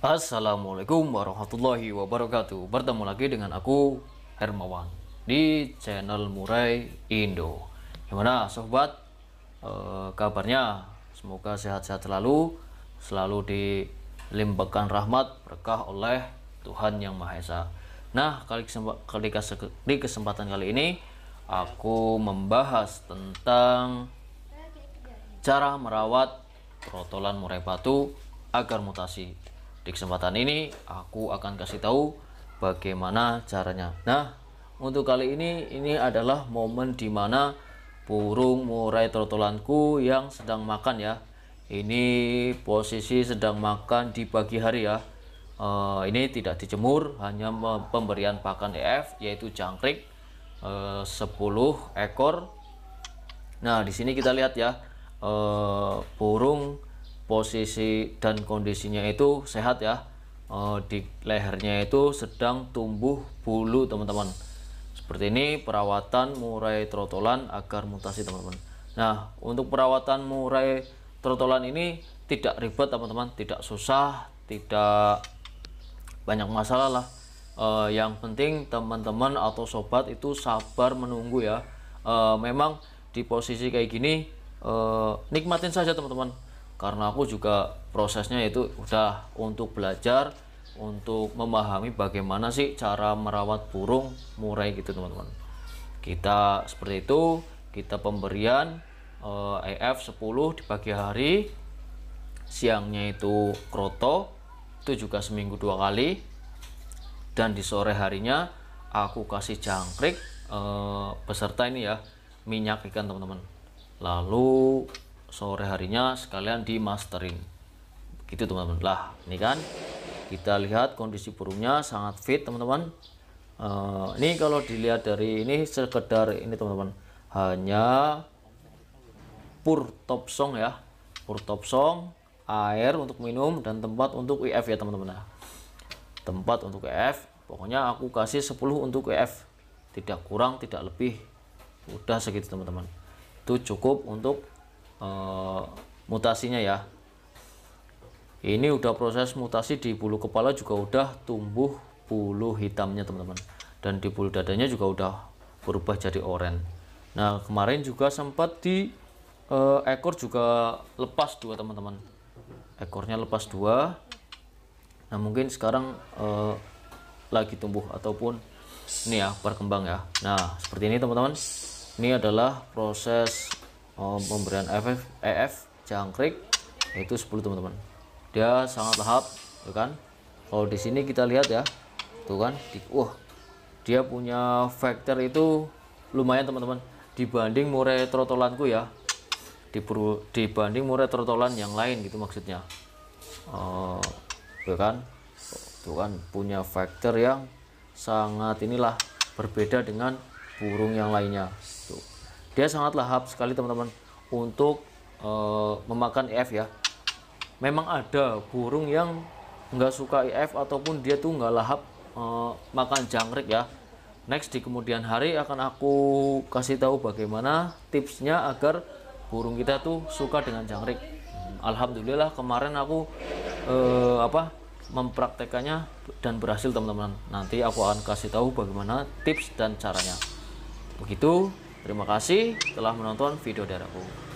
Assalamualaikum warahmatullahi wabarakatuh. Bertemu lagi dengan aku Hermawan Di channel Murai Indo. Gimana sobat? Eh, Kabarnya? Semoga sehat-sehat selalu Selalu dilimpahkan rahmat Berkah oleh Tuhan Yang Maha Esa. Nah kali di kesempatan kali ini Aku membahas tentang Cara merawat trotolan murai batu agar mutasi. Di kesempatan ini aku akan kasih tahu bagaimana caranya. Nah, untuk kali ini ini adalah momen di mana burung murai trotolanku yang sedang makan ya. Ini posisi sedang makan di pagi hari ya. Eh, ini tidak dijemur, hanya pemberian pakan EF yaitu jangkrik eh, 10 ekor Nah, di sini kita lihat ya, eh, burung posisi dan kondisinya itu sehat ya. Eh, di lehernya itu sedang tumbuh bulu, teman-teman. Seperti ini perawatan murai trotolan agar mutasi, teman-teman. Nah, untuk perawatan murai trotolan ini tidak ribet, teman-teman, tidak susah, tidak banyak masalah lah Eh, yang penting teman-teman atau sobat itu sabar menunggu ya Eh, memang di posisi kayak gini eh, nikmatin saja teman-teman karena aku juga prosesnya itu udah untuk belajar untuk memahami bagaimana sih cara merawat burung murai gitu teman-teman. Kita seperti itu kita pemberian eh, EF 10 di pagi hari siangnya itu kroto itu juga seminggu dua kali dan di sore harinya aku kasih jangkrik eh, beserta ini ya minyak ikan teman-teman. Lalu sore harinya sekalian di mastering. Gitu teman-teman. Lah ini kan kita lihat kondisi burungnya sangat fit teman-teman. Eh, ini kalau dilihat dari ini sekedar ini teman-teman. Hanya pur top song ya. Pur top song air untuk minum dan tempat untuk EF ya teman-teman. Nah, tempat untuk EF pokoknya aku kasih 10 untuk EF tidak kurang tidak lebih. Udah segitu teman-teman. Itu cukup untuk eh, mutasinya ya. Ini udah proses mutasi di bulu kepala juga udah tumbuh bulu hitamnya teman-teman. Dan di bulu dadanya juga udah berubah jadi oranye. Nah kemarin juga sempat di eh, ekor juga lepas dua teman-teman. Ekornya lepas dua. Nah mungkin sekarang eh, lagi tumbuh ataupun ini ya berkembang ya. Nah seperti ini teman-teman. Ini adalah proses eh, pemberian EF, EF jangkrik yaitu 10 teman-teman. Dia sangat lahap tuh kan? Kalau di sini kita lihat ya tuh kan di, wah dia punya factor itu lumayan teman-teman. Dibanding murai trotolanku ya Diburu- dibanding murai trotolan yang lain gitu maksudnya. Eh, tuh kan? Tuh kan punya factor yang sangat inilah berbeda dengan burung yang lainnya. Tuh. Dia sangat lahap sekali teman-teman untuk eh, memakan EF ya. Memang ada burung yang nggak suka EF ataupun dia tuh nggak lahap eh, makan jangkrik ya. Next di kemudian hari akan aku kasih tahu bagaimana tipsnya agar burung kita tuh suka dengan jangkrik. Alhamdulillah kemarin aku eh, apa mempraktekannya dan berhasil teman-teman. Nanti aku akan kasih tahu bagaimana tips dan caranya. Begitu terima kasih telah menonton video dari aku